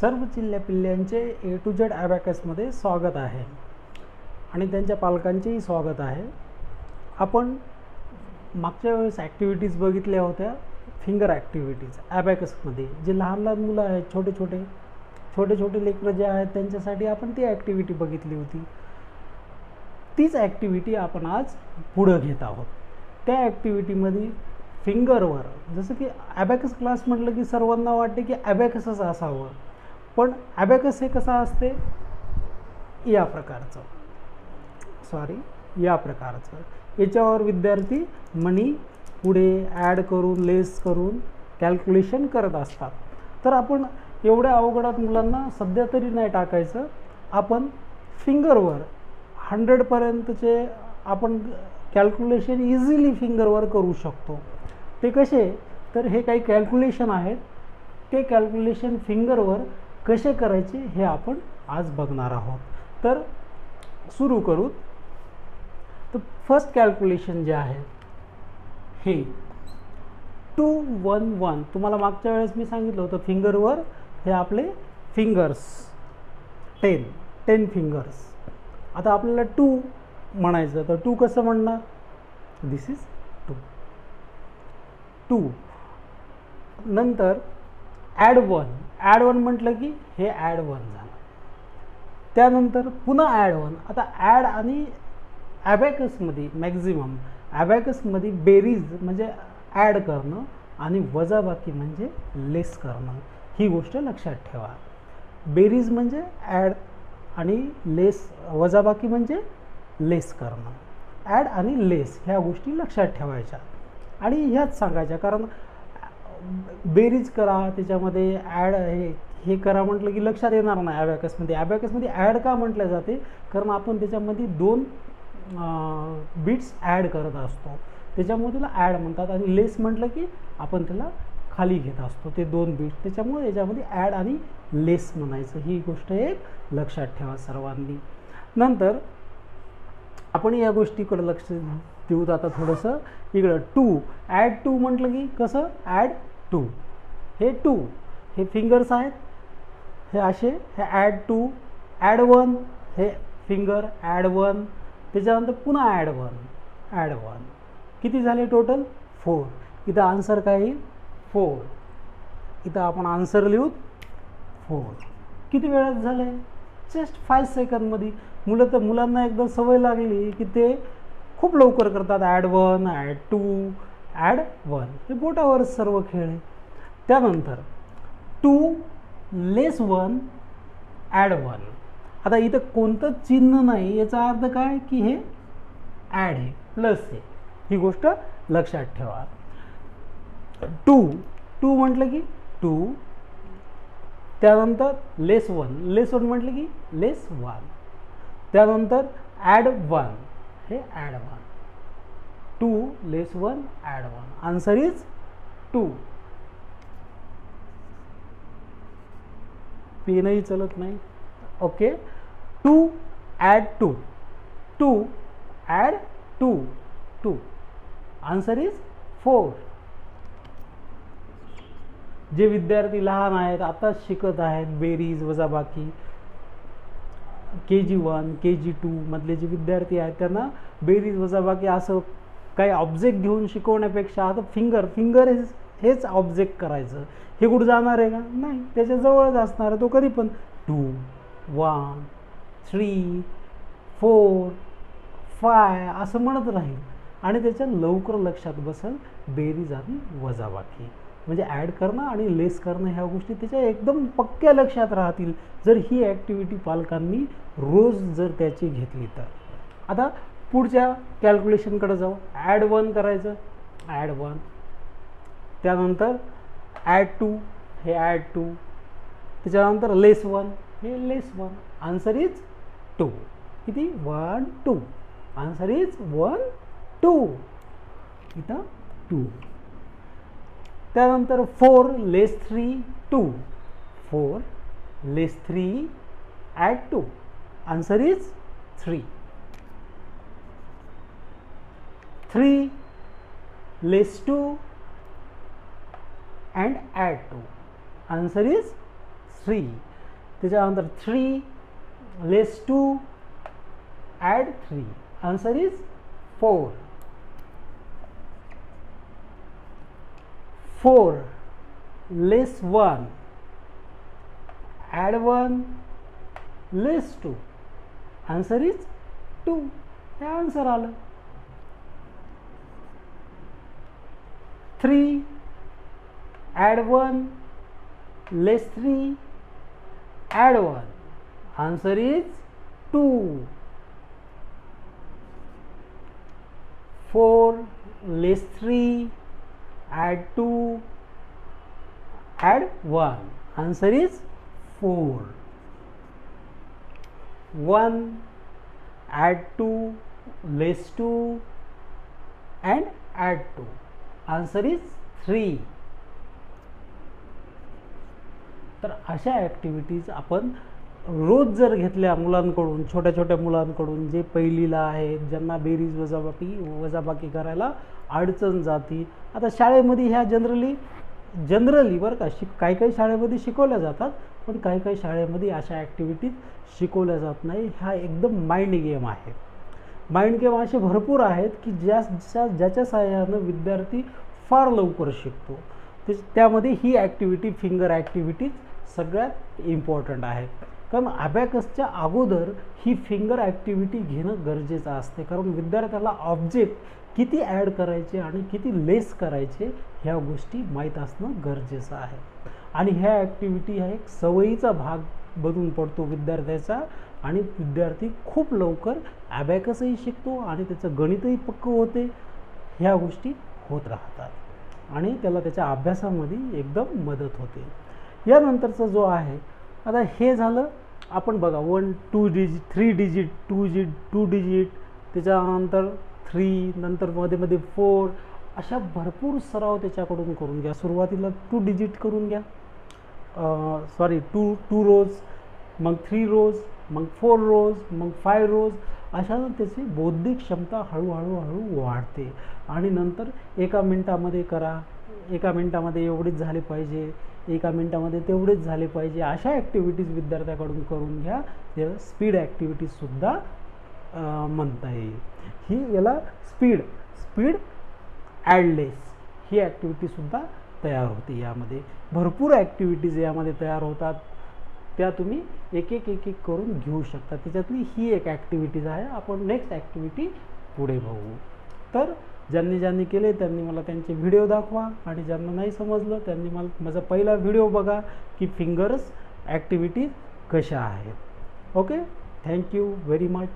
सर्व चिल्ल्या पिल्ल्यांचे ए to Z ॲबॅकसमध्ये स्वागत आहे. आणि त्यांच्या पालकांचेही स्वागत आहे. आपण मागच्या वेळेस ॲक्टिव्हिटीज बघितल्या होत्या फिंगर ॲक्टिव्हिटीज ॲबॅकसमध्ये जे लहान लहान मुलं आहेत छोटे छोटे छोटे छोटे लेकरं जे आहेत त्यांच्यासाठी आपण ती ॲक्टिव्हिटी बघितली होती. तीच ॲक्टिव्हिटी आपण आज पुढं घेत आहोत. त्या ॲक्टिव्हिटीमध्ये फिंगरवर जसं की ॲबॅकस क्लास म्हटलं की सर्वांना वाटते की ॲबॅकसच असावं. पण ॲबॅकस हे कसं असते? या प्रकारचं. सॉरी या प्रकारचं. याच्यावर विद्यार्थी मनी पुढे ॲड करून लेस करून कॅल्क्युलेशन करत असतात. तर आपण एवढ्या अवघडात मुलांना सध्या तरी नाही टाकायचं. आपण फिंगरवर हंड्रेडपर्यंतचे आपण कॅल्क्युलेशन इझिली फिंगरवर करू शकतो. ते कसे? तर हे काही कॅल्क्युलेशन आहेत. ते कॅल्क्युलेशन फिंगरवर कसे करायचे हे आपण आज बघणार आहोत. तर सुरू करू. तर फर्स्ट कॅल्क्युलेशन जे आहे हे टू वन वन तुम्हाला मागच्या वेळेस मी सांगितलं होतं फिंगरवर हे आपले फिंगर्स टेन टेन फिंगर्स आता आपल्याला टू म्हणायचं तर टू कसं म्हणणार? दिस इज टू टू नंतर ॲड वन ॲड वन म्हटलं की हे ॲड वन झालं. त्यानंतर पुन्हा ॲड वन आता ॲड आणि ॲबॅकसमध्ये मॅक्झिमम ॲबॅकसमध्ये बेरीज म्हणजे ॲड करणं आणि वजाबाकी म्हणजे लेस करणं ही गोष्ट लक्षात ठेवा. बेरीज म्हणजे ॲड आणि लेस वजाबाकी म्हणजे लेस करणं. ॲड आणि लेस ह्या गोष्टी लक्षात ठेवायच्या. आणि ह्याच सांगायच्या कारण बेरीज करा त्याच्यामध्ये ॲड हे हे करा म्हटलं की लक्षात येणार नाही ॲबॅकसमध्ये ॲबॅकसमध्ये ॲड का म्हटलं जाते? कारण आपण त्याच्यामध्ये दोन बीट्स ॲड करत असतो. त्याच्यामुळे त्याला ॲड म्हणतात आणि लेस म्हटलं की आपण त्याला खाली घेत असतो. ते दोन बीट त्याच्यामुळे याच्यामध्ये ॲड आणि लेस म्हणायचं. ही गोष्ट एक लक्षात ठेवा सर्वांनी. नंतर आपण या गोष्टीकडे लक्ष देऊत आता थोडंसं इकडं टू ॲड टू म्हटलं की कसं? Add two. हे टू. हे फिंगर्स आहेत. हे असे. हे ॲड टू ॲड वन हे फिंगर ॲड वन त्याच्यानंतर पुन्हा ॲड वन ॲड वन किती झाले टोटल फोर इथं आन्सर काय येईल? फोर इथं आपण आन्सर लिहू. फोर किती वेळात झालं? आहे जस्ट फाय सेकंदमध्ये मुलं तर मुलांना एकदम सवय लागली की ते खूप लवकर करतात. Add one add two add one. हे बोटावर सर्व खेळ आहे. त्यानंतर two less one add one. आता इथं कोणतं चिन्ह नाही याचा अर्थ काय की हे ॲड आहे प्लस आहे. ही गोष्ट लक्षात ठेवा. टू टू म्हटलं की टू. त्यानंतर लेस वन. लेस वन म्हटलं की लेस वन. त्यानंतर ॲड वन. हे add one. Two less one add one. Answer is two. पेनही चलत नाही. Okay. Two add two. Two add two. Two. Answer is four. जे विद्यार्थी लहान आहेत आताच शिकत आहेत बेरीज वजाबाकी के जी वन के जी टू मधले जे विद्यार्थी आहेत त्यांना बेरीज वजाबाकी असं काही ऑब्जेक्ट घेऊन शिकवण्यापेक्षा आता फिंगर फिंगर हेच हेच ऑब्जेक्ट करायचं. हे कुठं जाणार आहे का? नाही त्याच्याजवळच असणार आहे तो कधी पण. Two one three four five असं म्हणत राहील. आणि त्याच्या लवकर लक्षात बसेल बेरीज आणि वजाबाकी. म्हणजे ॲड करणं आणि लेस करणं ह्या गोष्टी त्याच्या एकदम पक्क्या लक्षात राहतील. जर ही ॲक्टिव्हिटी पालकांनी रोज जर त्याची घेतली तर. आता पुढच्या कॅल्क्युलेशनकडे जाऊ. ॲड वन करायचं. ॲड वन त्यानंतर ॲड टू हे ॲड टू त्याच्यानंतर लेस वन हे less one answer is two किती? One two answer is one two इथं टू त्यानंतर four less three two four less three add two answer is three three less two and add 2 answer is three त्याच्यानंतर three less two add three answer is four four less one add one less two answer is two हे answer आलं 3 add 1 less 3 add 1 answer is 2 4 less 3 add 2 add 1 answer is 4 1 add 2 less 2 and add 2 answer is three. तर अशा activities आपण रोज जर घेतल्या मुलांकडून छोट्या छोट्या मुलांकडून जे पहिलीला आहेत ज्यांना बेरीज वजाबाकी वजाबाकी करायला अडचण जाती. आता शाळेमध्ये ह्या जनरली जनरली बरं का शिक काही काही शाळेमध्ये शिकवल्या जातात पण काही काही शाळेमध्ये अशा ॲक्टिव्हिटीज शिकवल्या जात नाही. हा एकदम माइंड गेम आहे. माइंड गेम असे भरपूर आहेत की ज्या ज्या ज्याच्या सहाय्यानं विद्यार्थी फार लवकर शिकतो. ते त्यामध्ये ही ॲक्टिव्हिटी फिंगर ॲक्टिव्हिटीज सगळ्यात इम्पॉर्टंट आहे. कारण अबॅकसच्या अगोदर ही फिंगर ॲक्टिव्हिटी घेणं गरजेचं असते. कारण विद्यार्थ्याला ऑब्जेक्ट किती ॲड करायचे आणि किती लेस करायचे ह्या गोष्टी माहीत असणं गरजेचं आहे. आणि ह्या ॲक्टिव्हिटी हा एक सवयीचा भाग बनून पडतो विद्यार्थ्याचा. आणि विद्यार्थी खूप लवकर ॲबॅकसही शिकतो आणि त्याचं गणितही पक्क होते. ह्या गोष्टी होत राहतात. आणि त्याला त्याच्या अभ्यासामध्ये एकदम मदत होते. यानंतरचा जो आहे आता हे झालं आपण बघा one two digit three digit two जी टू डिजिट त्याच्यानंतर थ्री नंतर मध्ये मध्ये फोर अशा भरपूर सराव त्याच्याकडून करून घ्या. सुरुवातीला टू डिजिट करून घ्या. सॉरी टू टू रोज मग थ्री रोज मग फोर रोज मग फाय रोज अशानं त्याची बौद्धिक क्षमता हळूहळू हळू वाढते. आणि नंतर एका मिनटामध्ये करा एका मिनटामध्ये एवढेच झाले पाहिजे एका मिनटामध्ये तेवढेच झाले पाहिजे अशा ॲक्टिव्हिटीज विद्यार्थ्याकडून करून घ्या त्याला स्पीड ॲक्टिव्हिटीजसुद्धा म्हणता येईल. ही याला स्पीड स्पीड ॲडलेस ही ॲक्टिव्हिटीसुद्धा तयार होते यामध्ये. भरपूर ॲक्टिव्हिटीज यामध्ये तयार होतात. त्या तुम्ही एक एक एक एक करून घेऊ शकता. त्याच्यातली ही एक ॲक्टिव्हिटीज आहे. आपण नेक्स्ट ॲक्टिव्हिटी पुढे बघू. तर ज्यांनी ज्यांनी केले त्यांनी मला त्यांचे व्हिडिओ दाखवा. आणि ज्यांना नाही समजलं त्यांनी मला माझा पहिला व्हिडिओ बघा की फिंगर्स ॲक्टिव्हिटीज कशा आहेत. Okay thank you very much